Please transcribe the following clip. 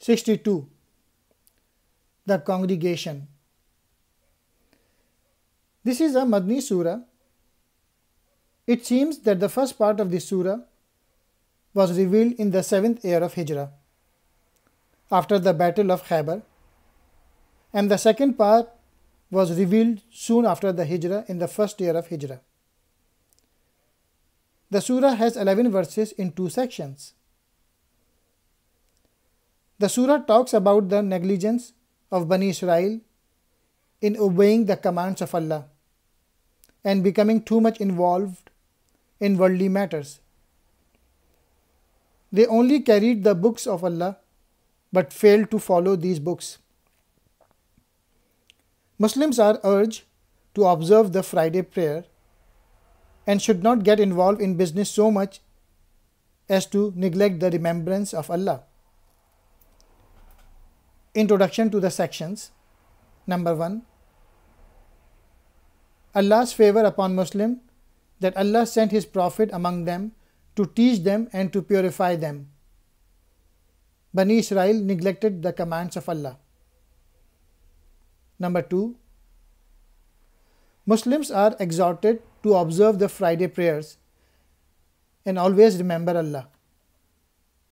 62. The Congregation. This is a Madni Surah. It seems that the first part of the Surah was revealed in the seventh year of Hijrah, after the Battle of Khaybar, and the second part was revealed soon after the Hijrah in the first year of Hijrah. The Surah has 11 verses in two sections. The surah talks about the negligence of Bani Israel in obeying the commands of Allah and becoming too much involved in worldly matters. They only carried the books of Allah but failed to follow these books. Muslims are urged to observe the Friday prayer and should not get involved in business so much as to neglect the remembrance of Allah. Introduction to the sections. Number 1. Allah's favor upon Muslim that Allah sent His Prophet among them to teach them and to purify them. Bani Israel neglected the commands of Allah. Number 2. Muslims are exhorted to observe the Friday prayers and always remember Allah.